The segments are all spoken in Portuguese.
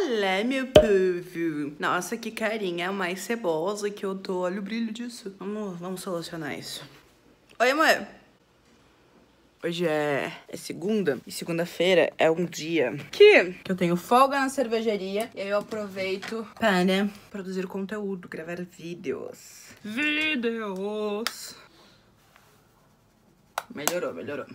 Olá, meu povo! Nossa, que carinha mais cebosa que eu tô. Olha o brilho disso. Vamos, vamos solucionar isso. Oi, amor. Hoje é, é segunda, e segunda-feira é um dia que, que eu tenho folga na cervejaria e aí eu aproveito para produzir conteúdo, gravar vídeos. Vídeos! Melhorou, melhorou.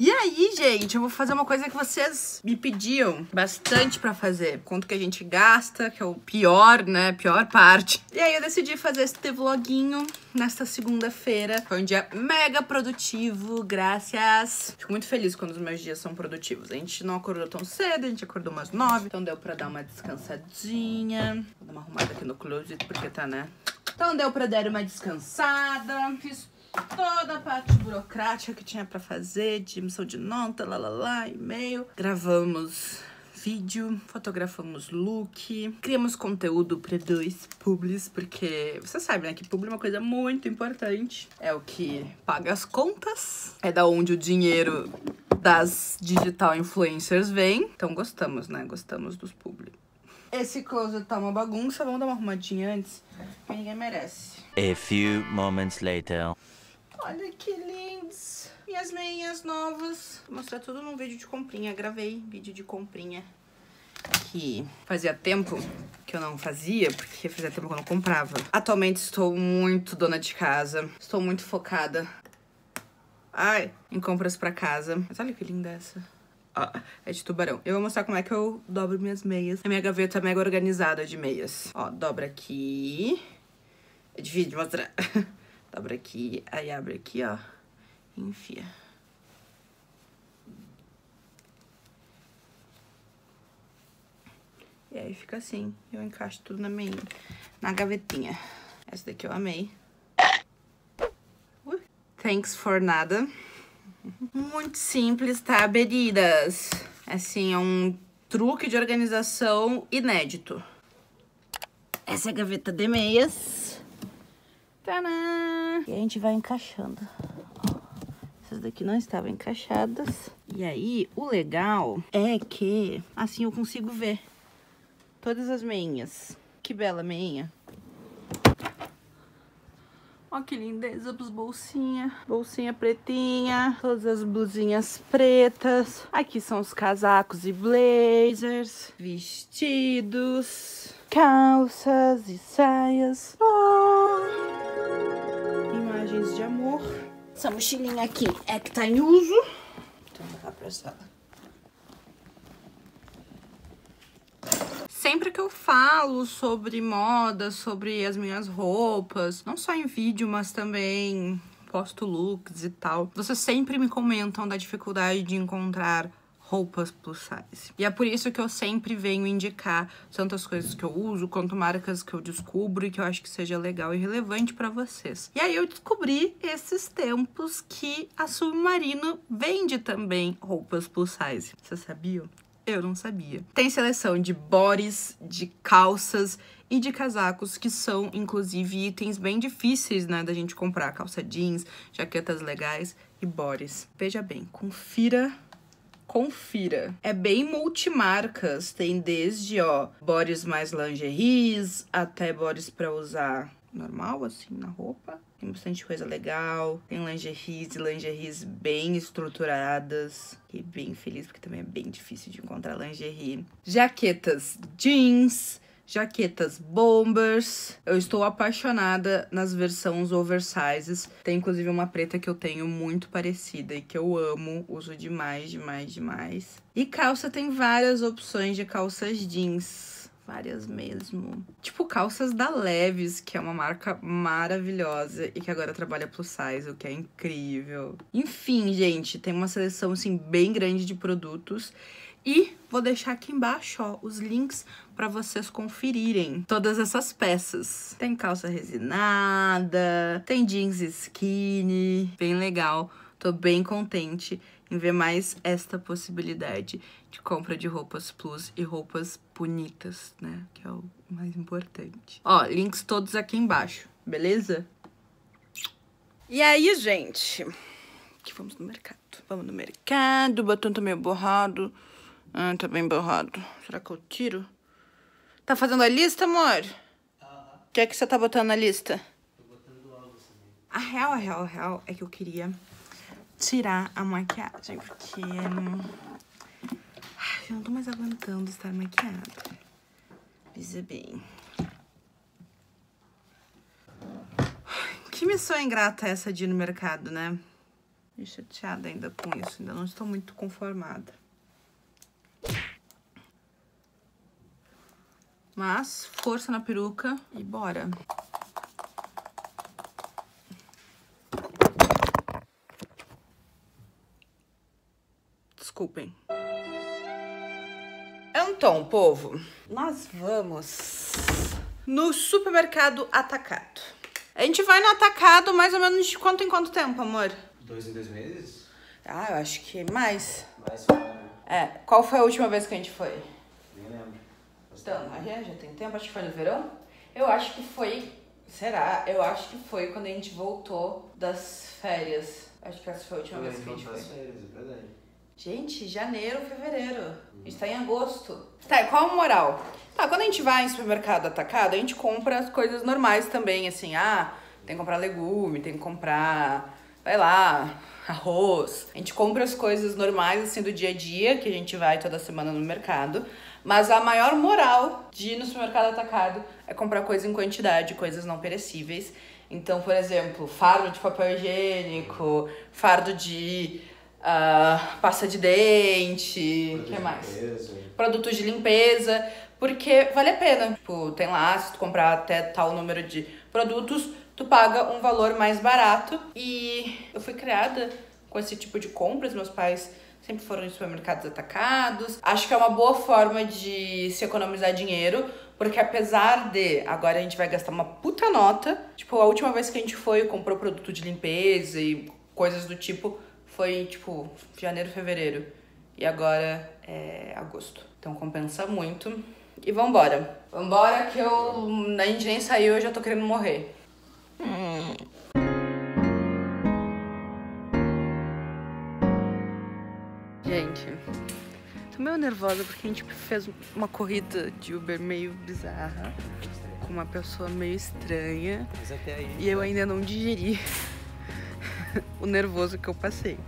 E aí, gente, eu vou fazer uma coisa que vocês me pediam bastante pra fazer. Quanto que a gente gasta, que é o pior, né? Pior parte. E aí eu decidi fazer este vloguinho nesta segunda-feira. Foi um dia mega produtivo, graças. Fico muito feliz quando os meus dias são produtivos. A gente não acordou tão cedo, a gente acordou umas nove. Então deu pra dar uma descansadinha. Vou dar uma arrumada aqui no closet, porque tá, né? Então deu pra dar uma descansada. Fiz toda a parte burocrática que tinha para fazer, de emissão de nota, lá, lá, lá, e-mail. Gravamos vídeo, fotografamos look, criamos conteúdo para dois publis, porque você sabe, né, que publi é uma coisa muito importante. É o que paga as contas, é da onde o dinheiro das digital influencers vem. Então gostamos, né? Gostamos dos publi. Esse closet tá uma bagunça, vamos dar uma arrumadinha antes, que ninguém merece. A few moments later. Olha que lindos! Minhas meinhas novas. Vou mostrar tudo num vídeo de comprinha. Gravei vídeo de comprinha. Que fazia tempo que eu não fazia, porque fazia tempo que eu não comprava. Atualmente estou muito dona de casa. Estou muito focada. Ai, em compras pra casa. Mas olha que linda essa. Ó, é de tubarão. Eu vou mostrar como é que eu dobro minhas meias. A minha gaveta é mega organizada de meias. Ó, dobra aqui. É difícil de mostrar. Dobra aqui, aí abre aqui, ó. E enfia. E aí fica assim. Eu encaixo tudo na minha, na gavetinha. Essa daqui eu amei. Uh, thanks for nada. Muito simples, tá, beridas? Assim, é um truque de organização inédito. Essa é a gaveta de meias. Tadã! E a gente vai encaixando. Essas daqui não estavam encaixadas. E aí, o legal é que assim eu consigo ver todas as meinhas. Que bela meinha. Ó que lindeza dos bolsinha. Bolsinha pretinha. Todas as blusinhas pretas. Aqui são os casacos e blazers. Vestidos. Calças e saias. Oh. De amor. Essa mochilinha aqui é que tá em uso. Então, pra sala. Sempre que eu falo sobre moda, sobre as minhas roupas, não só em vídeo, mas também posto looks e tal, vocês sempre me comentam da dificuldade de encontrar roupas plus size. E é por isso que eu sempre venho indicar tantas coisas que eu uso, quanto marcas que eu descubro e que eu acho que seja legal e relevante para vocês. E aí eu descobri esses tempos que a Submarino vende também roupas plus size. Vocês sabiam? Eu não sabia. Tem seleção de bodies, de calças e de casacos, que são, inclusive, itens bem difíceis, né, da gente comprar. Calça jeans, jaquetas legais e bodies. Veja bem, confira confira. É bem multimarcas, tem desde, ó, bodies mais lingeries, até bodies para usar normal, assim, na roupa. Tem bastante coisa legal. Tem lingeries e lingeries bem estruturadas. Fiquei bem feliz, porque também é bem difícil de encontrar lingerie. Jaquetas jeans jaquetas bombers. Eu estou apaixonada nas versões oversizes. Tem inclusive uma preta que eu tenho muito parecida e que eu amo, uso demais, demais, demais. E calça tem várias opções de calças jeans. Várias mesmo. Tipo calças da Leves, que é uma marca maravilhosa e que agora trabalha plus size, o que é incrível. Enfim, gente, tem uma seleção assim bem grande de produtos. E vou deixar aqui embaixo, ó, os links para vocês conferirem todas essas peças. Tem calça resinada, tem jeans skinny, bem legal. Tô bem contente em ver mais esta possibilidade de compra de roupas plus e roupas bonitas, né? Que é o mais importante. Ó, links todos aqui embaixo, beleza? E aí, gente, que vamos no mercado. Vamos no mercado, batom tá meio borrado. Ah, tá bem borrado. Será que eu tiro? Tá fazendo a lista, amor? O que é que você tá botando na lista? Tô botando algo. A real, a real, a real é que eu queria tirar a maquiagem, porque... hum, ai, eu não tô mais aguentando estar maquiada. Veja bem. Que missão ingrata essa de ir no mercado, né? Tô chateada ainda com isso, ainda não estou muito conformada. Mas, força na peruca e bora. Desculpem. Então, povo, nós vamos no supermercado atacado. A gente vai no atacado mais ou menos de quanto em quanto tempo, amor? Dois em dois meses? Ah, eu acho que mais. Mais fora. É, qual foi a última vez que a gente foi? Então, a gente já tem tempo, acho que foi no verão. Eu acho que foi. Será? Eu acho que foi quando a gente voltou das férias. Acho que essa foi a última vez que a gente foi. férias, é verdade. Gente, janeiro, fevereiro. A gente tá em agosto. Tá, e qual a moral? Tá, quando a gente vai em supermercado atacado, a gente compra as coisas normais também, assim, ah, tem que comprar legume, tem que comprar, vai lá, arroz. A gente compra as coisas normais, assim, do dia a dia, que a gente vai toda semana no mercado. Mas a maior moral de ir no supermercado atacado é comprar coisa em quantidade, coisas não perecíveis. Então, por exemplo, fardo de papel higiênico, fardo de ah, pasta de dente, o que mais? Beleza. Produtos de limpeza, porque vale a pena. Tipo, tem lá, se tu comprar até tal número de produtos, tu paga um valor mais barato. E eu fui criada com esse tipo de compras, meus pais sempre foram em supermercados atacados. Acho que é uma boa forma de se economizar dinheiro, porque apesar de agora a gente vai gastar uma puta nota, tipo, a última vez que a gente foi, comprou produto de limpeza e coisas do tipo, foi tipo janeiro, fevereiro. E agora é agosto. Então compensa muito. E vambora. Vambora que eu. A gente nem saiu, eu já tô querendo morrer. Gente, tô meio nervosa porque a gente fez uma corrida de Uber meio bizarra. Com uma pessoa meio estranha. Aí. E eu ainda não digeri o nervoso que eu passei.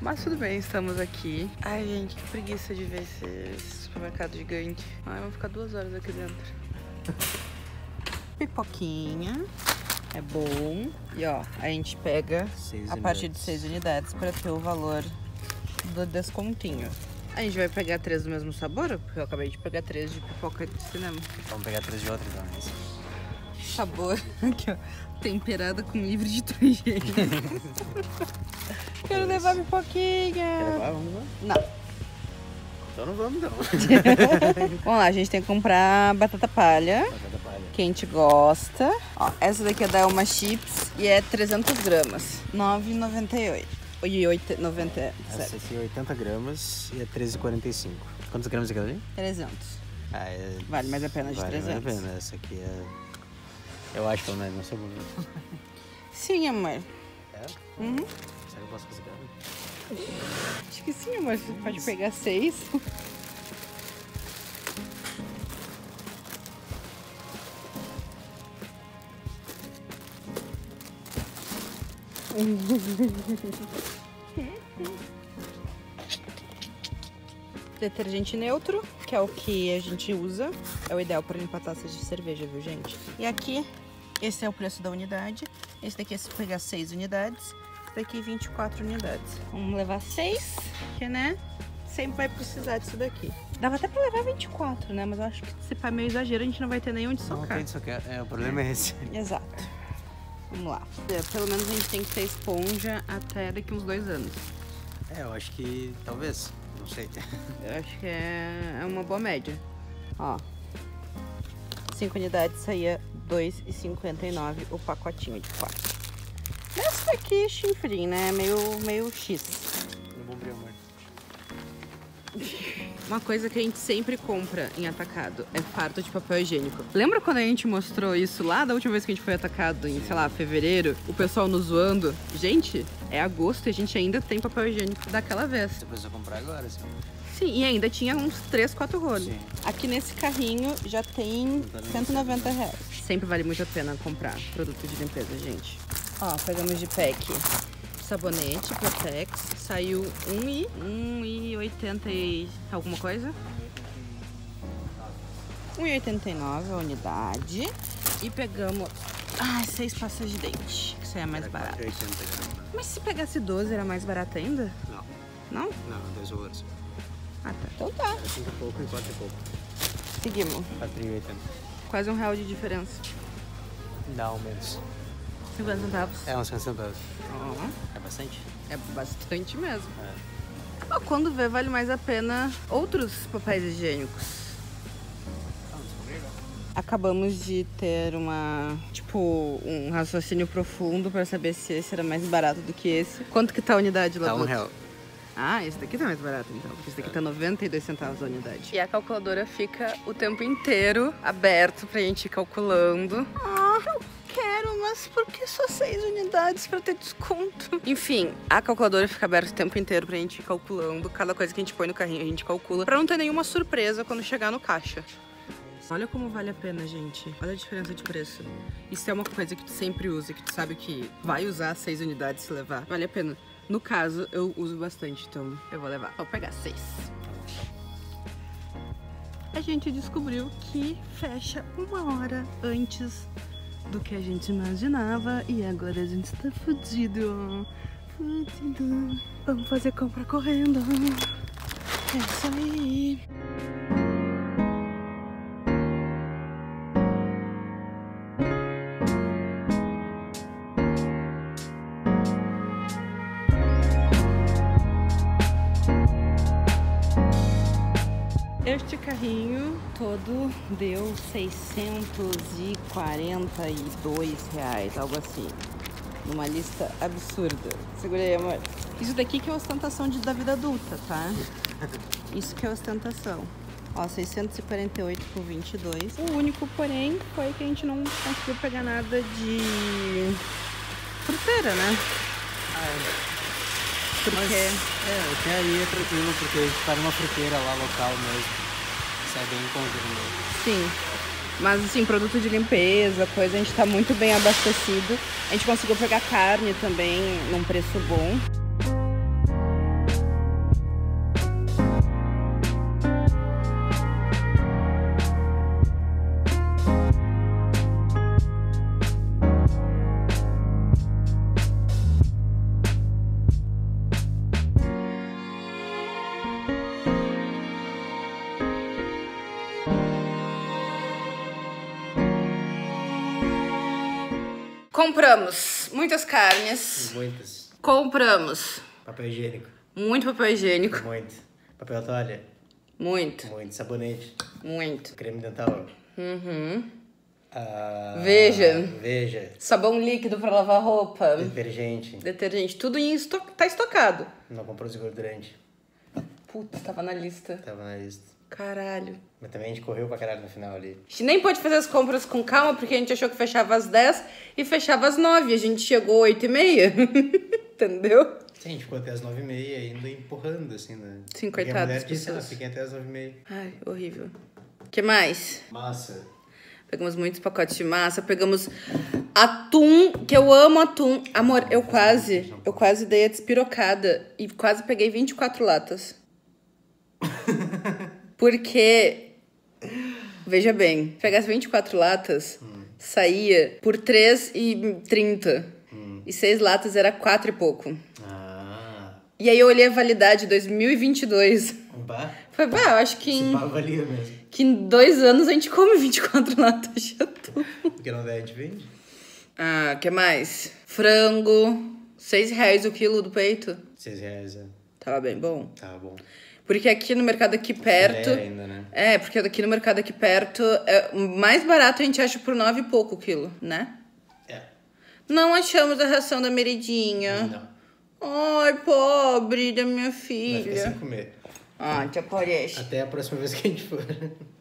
Mas tudo bem, estamos aqui. Ai, gente, que preguiça de ver esse, esse supermercado gigante. Ai, vamos ficar duas horas aqui dentro. Pipoquinha. É bom. E ó, a gente pega Seis a partir de unidades. seis unidades para ter o valor do descontinho. A gente vai pegar três do mesmo sabor? Porque eu acabei de pegar três de pipoca de cinema. Vamos pegar três de outra então. é isso. Sabor. Aqui, ó. Temperada com livre de trigênio. Quero levar pipoquinha. Quer levar? Vamos lá? Não. Então não vamos não. Vamos lá, a gente tem que comprar batata palha, Batata palha. Que a gente gosta. Ó, essa daqui é da Elma Chips e é 300 gramas. R$ 9,98. E 8, 97. Essa aqui é 80 gramas e é 13,45. Quantos gramas é aquela ali? 300. Ah, é... Vale mais a pena de vale 300. mais a pena. Essa aqui é... Eu acho que é não sei bonito. Sim, amor. É? Uhum. Será que eu posso conseguir? Acho que sim, amor. Você pode pegar seis. Detergente neutro, que é o que a gente usa. É o ideal para limpar taças de cerveja, viu, gente? E aqui, esse é o preço da unidade. Esse daqui é se pegar 6 unidades. Esse daqui 24 unidades. Vamos levar 6, que né? Sempre vai precisar disso daqui. Dava até pra levar 24, né? Mas eu acho que se for meio exagero, a gente não vai ter nem onde Não socar. tem isso aqui. É, o problema é esse. Exato. Vamos lá. É, Pelo menos a gente tem que ter esponja até daqui uns dois anos. É, eu acho que talvez. Não sei. Eu acho que é é uma boa média. Ó. 5 unidades saía R$ 2,59 o pacotinho de 4. Esse daqui é chinfrim, né? Meio, meio X. Uma coisa que a gente sempre compra em atacado é fardo de papel higiênico. Lembra quando a gente mostrou isso lá da última vez que a gente foi atacado, em, sei lá, fevereiro? O pessoal nos zoando. Gente, é agosto e a gente ainda tem papel higiênico daquela vez. Você precisa comprar agora, assim. Sim, e ainda tinha uns 3, 4 rolos. Sim. Aqui nesse carrinho já tem 190 reais. Sempre vale muito a pena comprar produto de limpeza, gente. Ó, pegamos de pack sabonete Protex. Saiu 1 e 1,80 e alguma coisa. 1,89 a unidade. E pegamos ah, seis pastas de dente, que isso aí é mais barato. 4,80 gramas. Mas se pegasse 12 era mais barato ainda? Não, Não? não, dois valores. Ah, tá. Então tá. 5 e pouco e 4 e pouco. Seguimos. 4,80. Quase um real de diferença. Não, menos. 50 centavos. É uns 50 centavos. Ó, É bastante? é bastante mesmo. É. Quando vê, vale mais a pena outros papéis higiênicos. Acabamos de ter uma, tipo, um raciocínio profundo pra saber se esse era mais barato do que esse. Quanto que tá a unidade lá Tá do um real. Ah, esse daqui tá mais barato então, porque esse daqui tá 92 centavos a unidade. E a calculadora fica o tempo inteiro aberto pra gente ir calculando. Ah, quero, mas por que só seis unidades pra ter desconto? Enfim, a calculadora fica aberta o tempo inteiro pra gente ir calculando. Cada coisa que a gente põe no carrinho a gente calcula, pra não ter nenhuma surpresa quando chegar no caixa. Olha como vale a pena, gente. Olha a diferença de preço. Isso é uma coisa que tu sempre usa, que tu sabe que vai usar seis unidades se levar. Vale a pena. No caso, eu uso bastante, então eu vou levar. Vou pegar seis. A gente descobriu que fecha uma hora antes do que a gente imaginava e agora a gente tá fudido. Fudido. Vamos fazer compra correndo. É isso aí. Carrinho todo deu 642 reais, algo assim. Numa lista absurda. Segura aí, amor. Isso daqui que é ostentação de, da vida adulta, tá? Isso que é ostentação. Ó, 648 por 22. O único, porém, foi que a gente não conseguiu pegar nada de fruteira, né? Porque... É, até aí é tranquilo, porque a gente tá numa fruteira lá local mesmo. Isso é bem em conta também. Sim. Mas assim, produto de limpeza, coisa, a gente tá muito bem abastecido. A gente conseguiu pegar carne também num preço bom. Compramos muitas carnes. Muitas. Compramos Papel higiênico. muito papel higiênico. Muito. Papel toalha. Muito, Muito. Sabonete. muito. Creme dental. Uhum. Ah, Veja. Veja. Sabão líquido pra lavar roupa. Detergente. Detergente, tudo em esto... tá estocado. Não comprou desgordurante. Putz, tava na lista. Tava na lista. Caralho. Mas também a gente correu pra caralho no final ali. A gente nem pôde fazer as compras com calma, porque a gente achou que fechava às 10 e fechava às 9. A gente chegou às 8 e meia. Entendeu? Sim, a gente ficou até as nove e meia ainda empurrando, assim, né? Sim, Porque coitado A mulher disse, ah, fiquem até as nove e meia. Ai, horrível. O que mais? Massa. Pegamos muitos pacotes de massa, pegamos atum, que eu amo atum. Amor, eu quase, eu quase dei a despirocada e quase peguei 24 latas. Porque, veja bem, se pegasse 24 latas, saía por 3,30. E 6 latas era 4 e pouco. Ah. E aí eu olhei a validade 2022. Bah. Foi, bah, eu acho que em, valia mesmo. que em dois anos a gente come 24 latas de atum. Porque não der, a gente vende. Ah, que mais? Frango, seis reais o quilo do peito. Seis reais, é. Tava bem bom. Tá bom. Porque aqui no mercado aqui perto... Filé ainda, né? É, porque aqui no mercado aqui perto, é, mais barato a gente acha por nove e pouco quilo, né? É. Não achamos a ração da meridinha. Não. Ai, pobre da minha Vai ficar sem filha. comer. Ah, te aparece. Até a próxima vez que a gente for.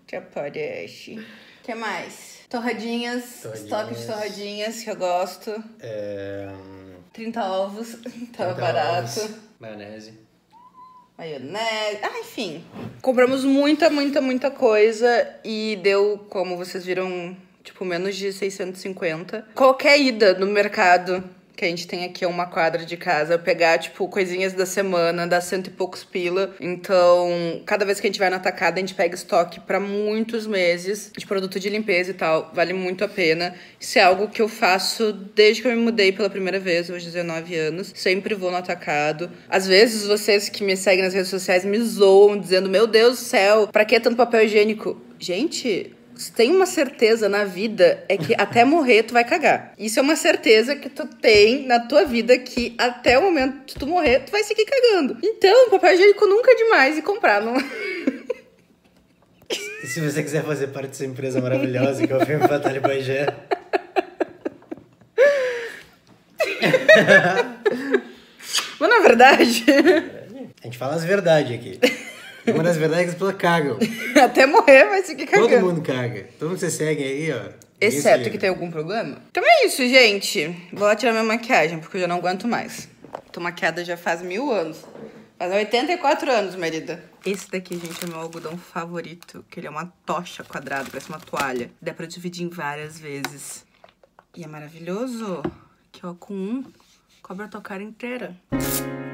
Te aparece. O que mais? Torradinhas, Torradinhas. estoque de torradinhas que eu gosto. É... hum, 30 ovos, tava 30 barato. ovos, Maionese. Maionese. Ah, enfim. Compramos muita, muita, muita coisa e deu, como vocês viram, tipo, menos de 650. Qualquer ida no mercado que a gente tem aqui é uma quadra de casa, pegar, tipo, coisinhas da semana, dá cento e poucos pila. Então, cada vez que a gente vai na atacada, a gente pega estoque para muitos meses de produto de limpeza e tal. Vale muito a pena. Isso é algo que eu faço desde que eu me mudei pela primeira vez, hoje 19 anos. Sempre vou no atacado. Às vezes, vocês que me seguem nas redes sociais me zoam, dizendo: Meu Deus do céu, pra que tanto papel higiênico? Gente, se tem uma certeza na vida é que até morrer tu vai cagar. Isso é uma certeza que tu tem na tua vida que até o momento de tu morrer tu vai seguir cagando. Então, papel higiênico nunca é demais e comprar. Não... E se você quiser fazer parte dessa empresa maravilhosa que é o Filme Batalha Bagé. Mas na verdade. A gente fala as verdades aqui. Uma das verdades é que as pessoas cagam. Até morrer vai seguir cagando. Todo mundo caga. Todo mundo que você segue aí, ó. Exceto que tem algum problema. Então é isso, gente. Vou lá tirar minha maquiagem, porque eu já não aguento mais. Tô maquiada já faz mil anos. Faz 84 anos, marida. Esse daqui, gente, é meu algodão favorito. Que ele é uma tocha quadrada, parece uma toalha. Dá pra dividir em várias vezes. E é maravilhoso. Que ó, com um, cobre a tua cara inteira. E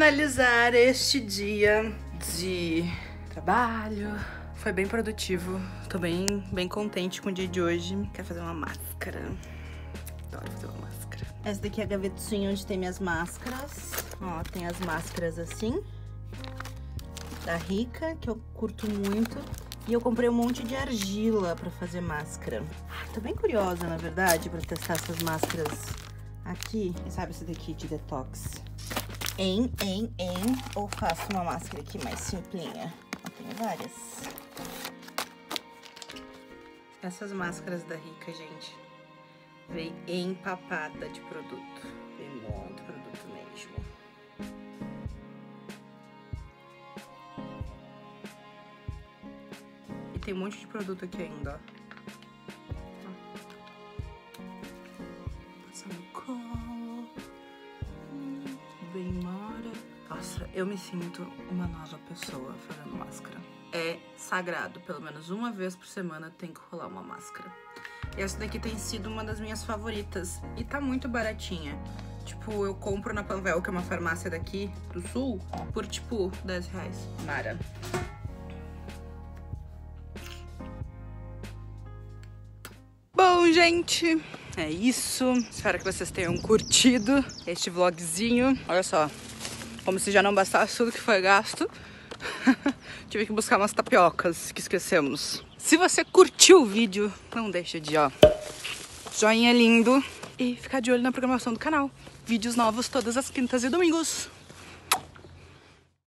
finalizar este dia de trabalho, foi bem produtivo. Tô bem, bem contente com o dia de hoje. Quero fazer uma máscara. Adoro fazer uma máscara. Essa daqui é a gavetinha onde tem minhas máscaras. Ó, tem as máscaras assim. Da Rica, que eu curto muito. E eu comprei um monte de argila pra fazer máscara. Ah, Tô bem curiosa, na verdade, pra testar essas máscaras aqui. Quem sabe esse daqui de detox em, em, em, ou faço uma máscara aqui mais simplinha. Eu tenho várias. Essas máscaras da Rica, gente, vem empapada de produto. Vem muito produto mesmo. E tem um monte de produto aqui ainda, ó. Eu me sinto uma nova pessoa fazendo máscara. É sagrado, pelo menos uma vez por semana tem que rolar uma máscara. E essa daqui tem sido uma das minhas favoritas. E tá muito baratinha. Tipo, eu compro na Panvel, que é uma farmácia daqui do sul, por tipo 10 reais. Mara. Bom, gente, é isso. Espero que vocês tenham curtido este vlogzinho. Olha só, como se já não bastasse tudo que foi gasto. Tive que buscar umas tapiocas que esquecemos. Se você curtiu o vídeo, não deixa de, ó, joinha lindo e ficar de olho na programação do canal. Vídeos novos todas as quintas e domingos.